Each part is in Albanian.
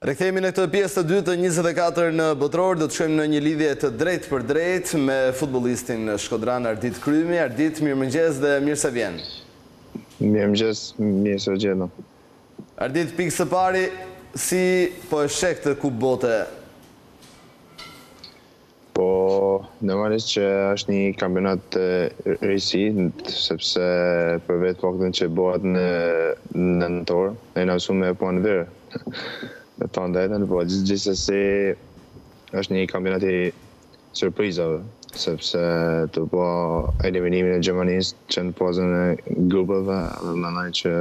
Rikthehemi në këtë pjesë të dytë të 24 në Botëror, do të shkojmë në një lidhje të drejtpërdrejtë me futbollistin shkodran Ardit Krymi. Ardit, mirëmëngjes dhe mirë se vjen. Mirëmëngjes, mirë se ju gjeta. Ardit, pikë së pari, si po e sheh këtë Kupë Bote? Po, normalisht që është një kampionat risi, sepse për vetë faktën që bëhet në në nëntor, e jena mësu me pa në verë. Me thënë të drejtën, po gjithsesi është një kampionat i surprizave, sepse t'pa eliminimin e Gjermanisë që në fazën e grupeve, mendoj që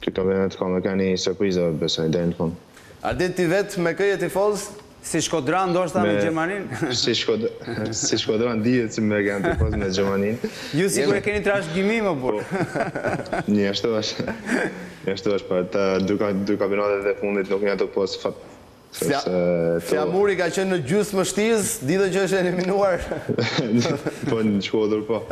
Ky kampionat ka me kenë i surprizave besoj deri në fund. Ardit ti vet me kë je tifoz? Si shkodran ndoshta me Gjermaninë? Si shkodran dihet si me kë jam tifoz me Gjermaninë. Ju sikur e keni trashëgimi more burrë. Njashtu është njashtu është po këta dy dy kampionatet e fundit nuk jena tu pas fat sepse këto Flamuri ka qenë në gjysmë shtizë ditën që është eliminuar. Po në Shkodër po.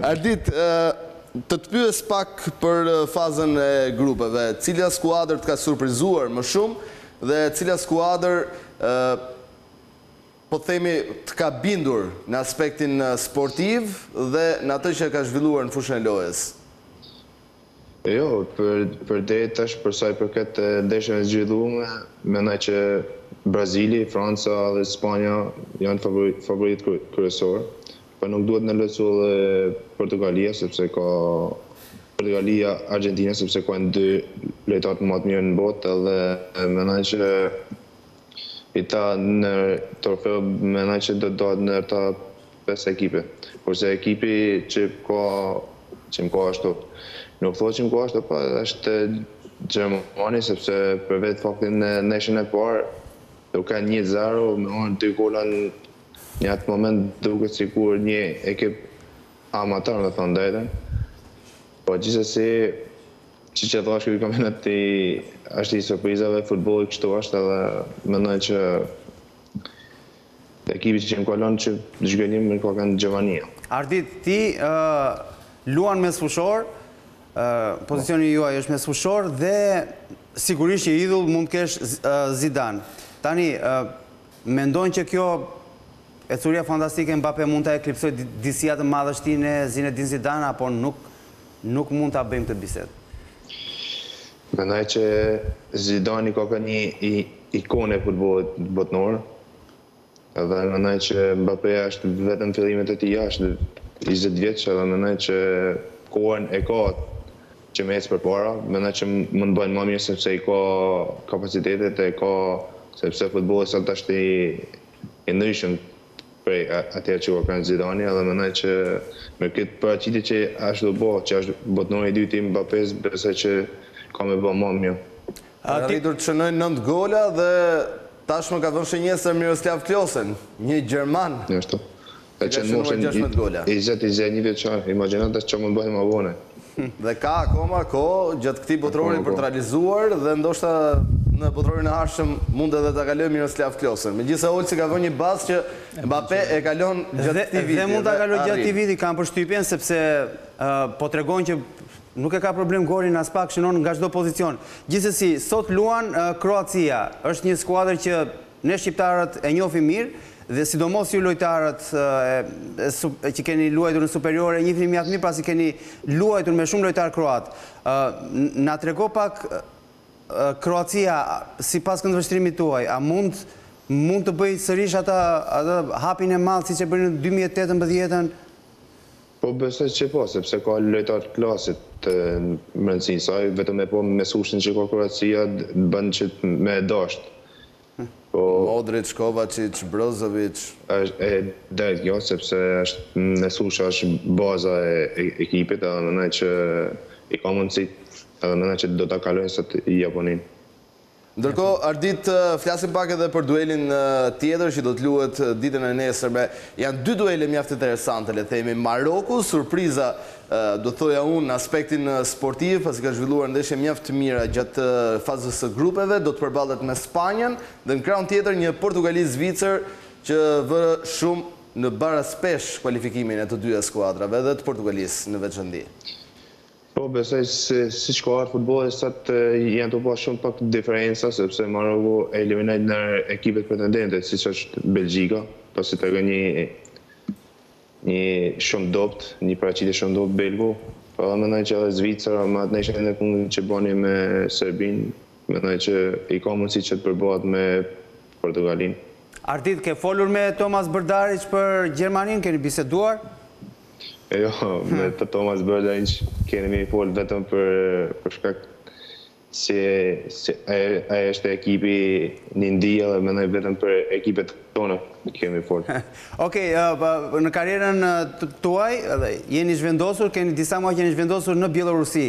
Ardit, të të pyes pak për fazën e grupeve, cila skuadër të ka surprizuar më shumë dhe cila skuadër po themi të ka bindur në aspektin sportiv dhe në atë që ka zhvilluar në fushën e lojës? Jo, për deri tash për sa i përket ndeshjeve të zhvillume, mendoj që Brazili, Franca dhe Spanja janë favorit kryesor, por nuk duhet nënvlerësu edhe Portugalia sepse ka Portugalia, Argjentina sepse ka dy lojtarët ma të mirë në botë edhe mendoj që Ita në trofeu mendoj që do të dahet ndër kta pesë ekipe. Kurse ekipi që ka që më ka ashtu. Nuk thua që më ka ashtu, po është Gjermani, sepse për vetë faktin në ndeshjen e parë, tu kanë një zero, me marrë dy gola në atë moment duket sikur një ekip amator, me thonë drejtën. Po gjithsesi Siç e thashë ky kampionat është i surprizave, futbolli kështu është edhe mendoj që ekipi që më ka lënë zhgënjim më ka kanë Gjermania. Ardit, ti luan mesfushor, pozicioni juaj është mesfushor dhe sigurisht që idhull mund të kesh Zidan. Tani, mendon që kjo ecuria fantastike e Mbappe mund ta eklipsojë disi atë madhështinë e Zinedine Zidan apo nuk Nuk mund ta bëjmë atë bisedë. Mendoj që Zidani ka qenë një ikonë e futbollit botnor dhe mendoj që Mbappe është vetëm në fillimet e tij është njëzet vjeç edhe mendoj që kohën e ka që me ecë përpara mendoj që mund të bajnë ma mirë sepse i ka kapacitetet e ka sepse futbolli sot është i ndryshëm prej atëherë që ka kanë Zidani edhe mendoj që me këtë paraqitje që asht tu bo, që asht botnori i dytë i Mbapes besoj që ka me bo ma mir. Ka arritur të shënojë nëntë gola dhe tashmë ka vënë në shënjestër edhe Miroslav Klosen, një gjerman, që ka shënuar gjashtëmbëdhjetë gola. Njëzet e një vjeçar, imagjino tash ça mund të bëhet ma vonë. Dhe ka akoma kohë gjatë këtij botërori për të realizuar dhe ndoshta në botërorin e ardhshëm mund edhe ta kalojë Miroslav Klosën. Megjithëse Olsi ka vënë një bast që Mbappe e kalon gjatë këtij viti dhe arrin. Dhe mund ta kalojë gjatë këtij viti, kam përshtypjen, sepse po tregon që nuk e ka problem golin aspak, shënon nga çdo pozicion. Gjithsesi, sot luan Kroacia. Është një skuadër që Ne shqiptarët e njohim mirë dhe sidomos ju lojtarët që keni luajtur në Superiore e njifni mjaft mirë pasi keni luajtur me shumë lojtarë kroatë. Na trego pak Kroacia sipas këndvështrimit tuaj, a mund të bëjë sërish atë hapin e madh siç e bëri në dy mijë e tetëmbëdhjetë-ën? Po besoj që po, sepse ka lojtarë të klasit në mbrendësinë saj, vetëm me pa mesfushën që ka Kroacia bën që me e dashtë. Po. Modric, Kovacic, Brozovic. Është e drejtë kjo, sepse është mesfusha është baza e ekipit edhe mendoj që i ka mundësitë edhe mendoj që do ta kalojnë sot Japoninë. Ndërkohë, Ardit, flasim pak edhe për duelin tjetër që do të luhet ditën e nesërme. Janë dy duele mjaft interesante, le të themi. Maroku, surpriza, do të thoja unë, në aspektin sportiv, pasi ka zhvilluar ndeshje mjaft të mira gjatë fazës së grupeve, do të përballet me Spanjën dhe në krahun tjetër një Portugali-Zvicër që vë shumë në baraspeshë kualifikimin e të dyja skuadrave dhe të Portugalisë në veçanti. Po besoj se siç ka ardhur futbolli sot janë tu pa shumë pak diferenca sepse Maroku e eliminoi një nga ekipet pretendente siç është Belgjika, pasi tregoi një një shumë dopt, një paraqitje shumë dopt belgu. Po edhe mendoj që edhe Zvicra me atë neshjen e fundit që bani me Serbinë, mendoj që i ka mundësi që të përballet me Portugalinë. Ardit, ke folur me Thomas Brdariç për Gjermaninë, keni biseduar? Jo, me të thënë, o Majls Bërlajn që keni me i folë vetëm për, për shkak se, se ai është ekipi një ndi dhe mendoj vetëm për ekipet tona kemi folë. Okej, okay, në karierën tuaj jeni zhvendosur, keni disa muaj që jeni zhvendosur në Bjellorusi.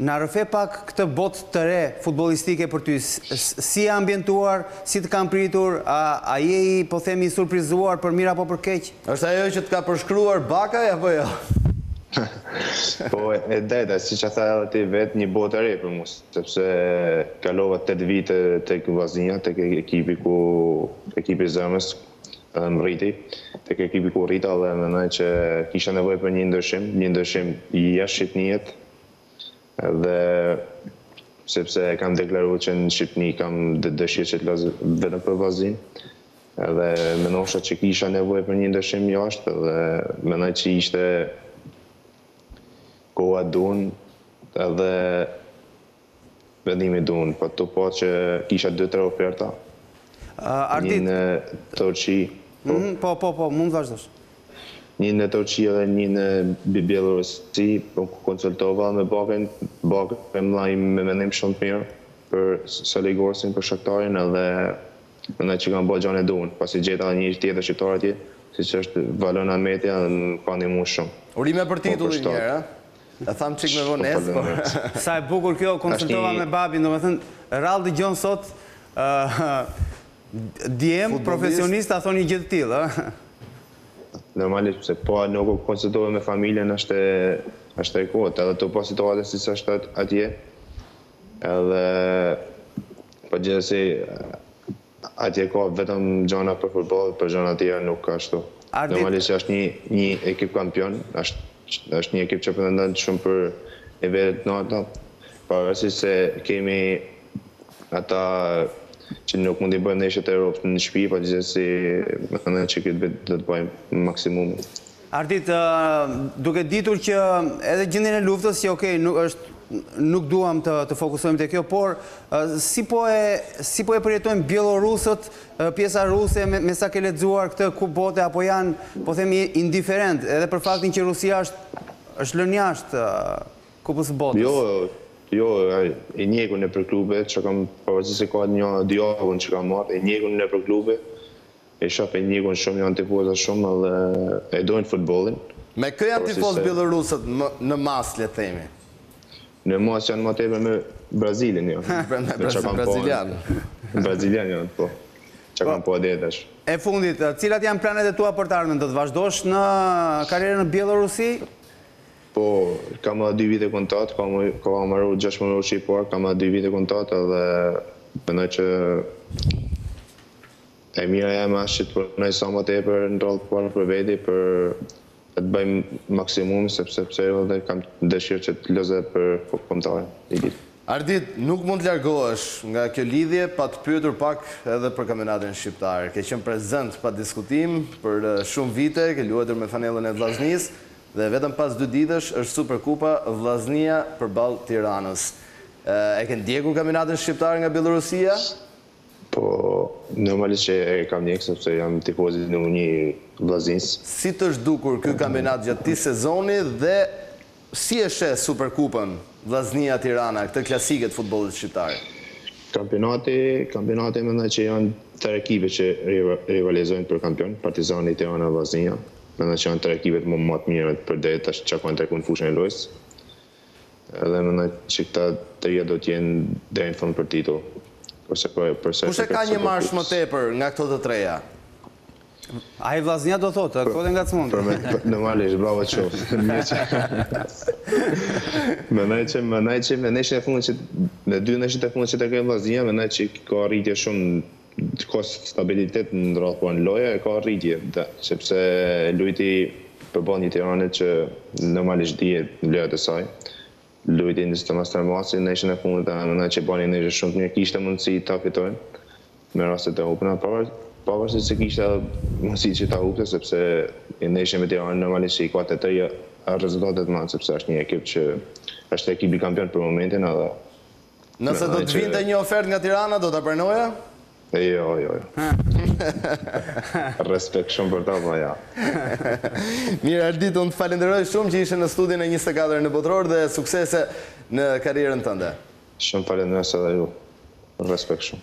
Na rrëfe pak këtë botë të re futbollistike për ty, si je ambientuar, si të kanë pritur, a a je i, po them, i surprizuar për mirë apo për keq? Është ajo që të ka përshkruar Bakaj apo jo? Po, e vërteta, siç e the edhe ti vetë, një botë e re për mua, sepse kalova tetë vite tek Vllaznia, tek ekipi ku, ekipi i zemrës, që më rriti, tek ekipi ku u rrita dhe mendoj që kisha nevojë për një ndryshim, një ndryshim jashtë Shqipniet, Dhe sepse e kam deklaruar që në Shqipni kam dëshirë që të luj vetëm për Vllaznin, dhe menojsha që kisha nevojë për një ndryshim jashtë dhe mendoj që ishte koha e duhun dhe Vendimi i duhun, pavarësisht që kisha dy tre oferta. Ardit. Një në Turqi. Po. Mhm, po, po, po, mund të vazhdosh. Një në Turqi dhe një në Bielorusi, po u konsultova me Bakën, Baka më la me mendim shumë të mirë për Soligorskin, për Shakhtarin edhe mendoj që kam bërë gjanë e duhun, pasi gjeta edhe një tjetër shqiptar atje, siç është Valon Ahmedi, më ka ndihmuar shumë. Urime për titullin një herë, ëh. E thamë çik me vonesë, por... Sa e bukur kjo, u konsultova me babin, domethënë, rrallë dëgjon sot djem profesionistë ta thonë një gjë të tillë, ëh. Normalisht, se po nuk u konsultove me familjen, është e, është e kotë, edhe tu pa situatën siç është atje, edhe, po gjithsesi, Atje ka vetëm gjana për futboll, për gjana të tjera nuk ka ashtu. Normalisht që është një ekip kampion, është një ekip që pretendon shumë për nivele të larta, pavarësisht se kemi atë që nuk mund t'i bëjmë ndeshjet e Europës në shtëpi, por gjithsesi mendoj që këtë vit do të bëjmë maksimumin. Ardit, duke ditur që edhe gjendjen e luftës që ok, nuk duam të fokusohemi te kjo, por si po e si po e përjetojnë bjellorusët, pjesa ruse me sa ke lexuar këtë Kupë Bote apo janë, po themi indiferentë edhe për faktin që Rusia është është lënë jashtë Kupës së Botës? Jo, jo, e njekim nëpër klube, çka kam pavarësisht se ka një dy javë unë që kam ardhë, e njekim nëpër klube, E shohin e ndjekin shumë janë tifozë shumë edhe e dojnë futbollin. Me kë janë tifozë bjellorusët më në masë le të themi? Në masë janë më tepër me Brazilin janë. Brazilianë. Brazilianë janë po. Çka kam pa deri tash. E fundit, cilat janë planet e tua për të ardhmen? Do të vazhdosh karrierën në Bjellorusi? Po, kam edhe dy vite kontratë, kam kam marrë gjashtë muaj ushqim i parë, kam edhe dy vite kontratë edhe mendoj që E mira jeme është që të punoj sa më tepër në radhë të parë për veti për të bërë maksimum sepse pse jo dhe kam dëshirë që të loz edhe për kombëtaren një ditë. Ardit, nuk mund të largohesh nga kjo lidhje pa të pyetur pak edhe për kampionatin shqiptar. Ke qenë prezent pa diskutim për shumë vite, ke luajtur me fanellën e Vllaznisë dhe vetëm pas dy ditësh është Superkupa Vllaznia përballë Tiranës. E ke ndjekur kampionatin shqiptar nga Bjellorusia? Po normalisht që e kam ndjek sepse jam tifozi numër një i Vllaznisë. Si t'është dukur ky kampionat gjatë këtij sezoni dhe si e sheh Superkupën Vllaznia-Tirana, këtë klasike të futbollit shqiptar? Kampionati, kampionati mendoj që janë tre ekipe që rivalizojnë për kampion, Partizani, Tirana, Vllaznia. Mendoj që janë tre ekipet më të mira deri tash çka kanë tregu në fushën e lojës. Edhe unë mendoj që këta tria do të jenë deri në fund për titull. Kurse për për sa i Kush e ka një marsh më tepër nga këto të treja? Ai Vllaznia do thotë, a kot e ngacmon. Për me, normalisht, bravo të qoftë. Mirë që. Mendoj që mendoj që me neshjen e fundit që me dy neshjet e fundit që i kam pa te Vllaznia, mendoj që ka rritje shumë ka stabilitet në radhë po në lojë e ka rritje dhe sepse luajti përballë një Tirane që normalisht dihen vlerat e saj luajti në Tomas Tramasi në ndeshjen e fundit dhe mendoj që bani ndeshje shumë të mirë kishte mundësi ta fitonte me raste të hupëna pavarësisht se kishte edhe mundësi që ta hupte sepse një ndeshje me Tiranën normalisht që i ka të tre rezultatet të madhe sepse është një ekip që është ekipi kampion për momentin edhe Nëse do të vinte një ofertë nga Tirana, do ta pranoje? Jo, jo, jo. Respekt shumë për ta, po jo. Mirë, Ardit, unë të falenderoj shumë që ishe në studion e 24 në Botëror dhe suksese në karrierën tënde. Shumë faleminderit, suksese dhe ju. Respekt shumë.